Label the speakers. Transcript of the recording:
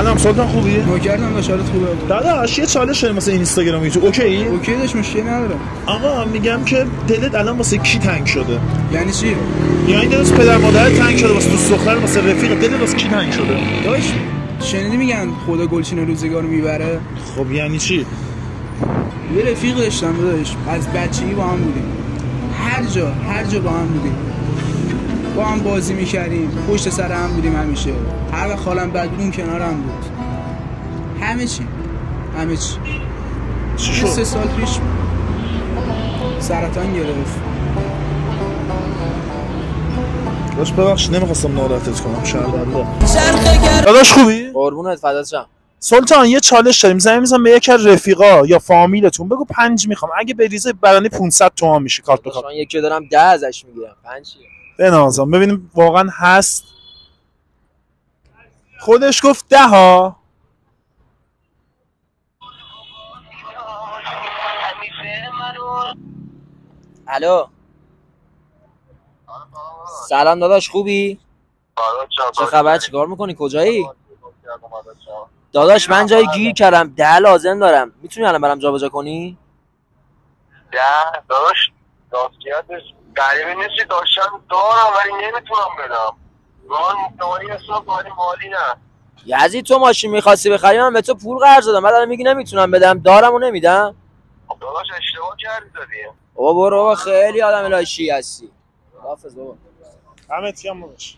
Speaker 1: سلام سلطان خوبی؟
Speaker 2: نوکرتم داش خوبه
Speaker 1: داداش یه چالش داریم واسه اینستاگرامی تو okay؟
Speaker 2: okay داش مشکلی ندارم
Speaker 1: آقا میگم که دلت الان واسه کی تنگ شده؟
Speaker 2: یعنی چی
Speaker 1: یعنی دلت پدر مادر تنگ شده واسه دوست دختر واسه رفیق دلت واسه کی تنگ شده؟
Speaker 2: داش شنیدی میگن خدا گلچین روزگار رو می‌بره
Speaker 1: خب یعنی چی؟
Speaker 2: یه رفیق داشتم داش از بچگی با هم بودیم هر جا هر جا با هم بودیم با هم بازی می‌کردیم. پشت سر هم بودیم همیشه. هر وقت حالم بد بود اون کنارم بود. همه چی. همه چی.
Speaker 1: چی
Speaker 2: سه؟ سال پیش سرطان گرفت.
Speaker 1: داداش ببخشید نمی‌خواستم ناراحتت کنم. شرمنده. داداش خوبی؟
Speaker 3: قربونت فدات شم.
Speaker 1: سلطان یه چالش داریم. زمین می‌زنم به یکی از رفیقا یا فامیلتون. بگو پنج می‌خوام. اگه بریزه برنامه 500 تومان میشه کارت کارت
Speaker 3: من یکی دارم ده ازش می‌گیرم. پنج چیه؟
Speaker 1: بنازم. ببینیم واقعا هست. خودش گفت ده ها
Speaker 3: الو. سلام داداش خوبی؟ چه خبر؟ چیکار می‌کنی؟ کجایی؟ داداش من جای گیر کردم. ده لازم دارم. می‌تونی الان برام جابجا کنی؟
Speaker 4: ده داستیاتش غریبه نیستی داشتم دارم ولی نمی‌تونم بدم. حساب داری مالی نه.
Speaker 3: یزید تو ماشین می‌خواستی بخری؟ من به تو پول قرض دادم. بعد الان میگی نمی‌تونم بدم. دارم و نمیدم.
Speaker 4: خب داداش اشتباه کردی دادی.
Speaker 3: بابا برو بابا. خیلی آدم لاشی هستی. حافظ بابا.
Speaker 1: همه هم باش